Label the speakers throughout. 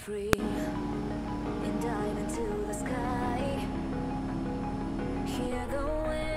Speaker 1: free and dive into the sky. Hear the wind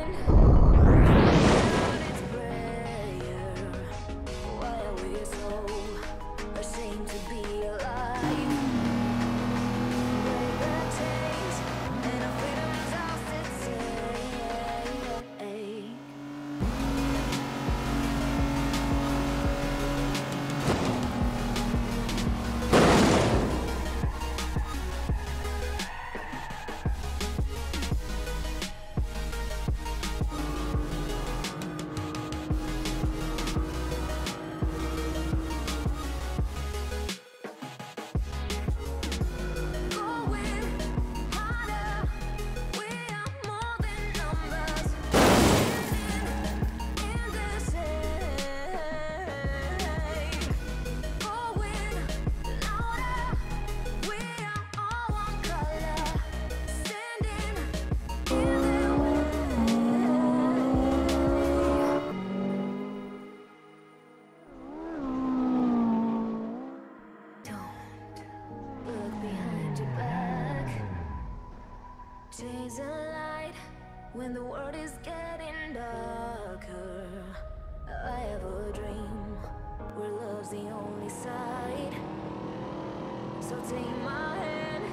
Speaker 1: take my hand,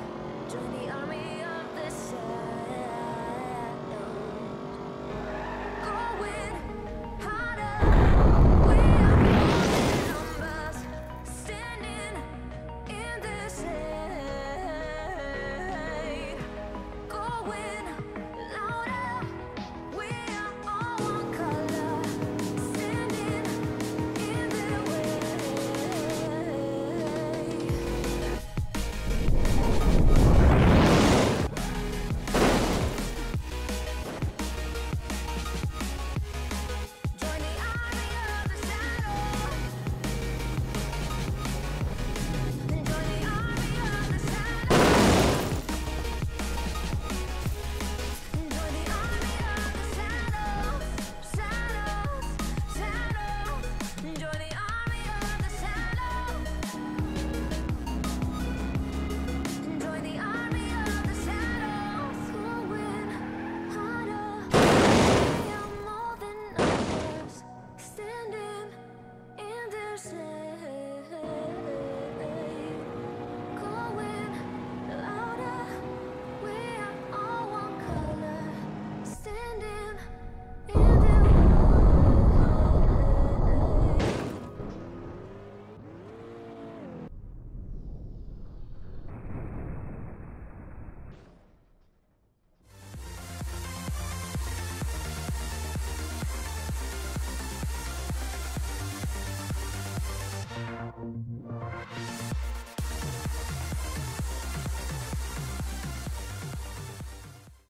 Speaker 1: join the army.